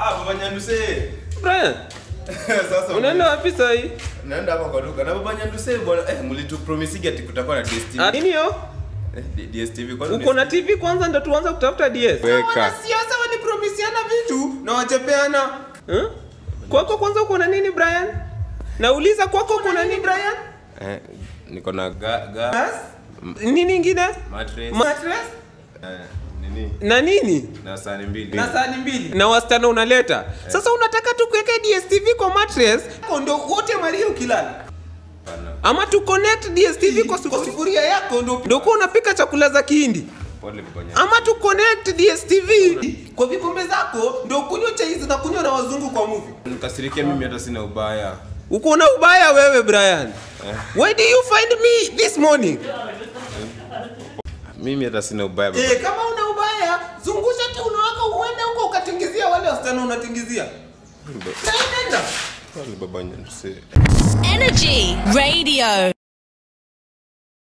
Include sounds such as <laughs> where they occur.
Ah, baba Nyanduse. Brian, <laughs> Sasa unaenda wapi sasa hii? naenda hapa kwa duka. Na baba Nyanduse bwana, eh ati kutakuwa na DSTV. Ah, Nini yo? Eh, DSTV kwanza. Uko na TV kwanza ndio tuanze kutafuta DS. Weka. Vitu na wachepeana. Huh? Kwako kwanza uko na nini Brian? Nauliza kwako kuna nini Brian? Eh, niko na ga, ga Gas, Nini ingine? mattress. mattress eh, nini? Na nini? Na sahani mbili. na sahani mbili. Na wasichana unaleta. Sasa unataka tu kuweka DSTV kwa mattress ndo wote Maria ukilala. Ama tu connect DSTV kwa sufuria? yako ndo kwa unapika chakula za Kihindi. Ama tu connect DSTV. kwa vikombe zako ndo kunywa chai zinakunywa na wazungu kwa movie. Nikasirikia mimi hata sina ubaya. Uko na ubaya wewe Brian. Why do you find me this morning? Mimi hata sina ubaya. Eh, kama zungusha kiuno wako uende huko ukatingizia wale wasichana unatingizia. Nenda. Energy Radio.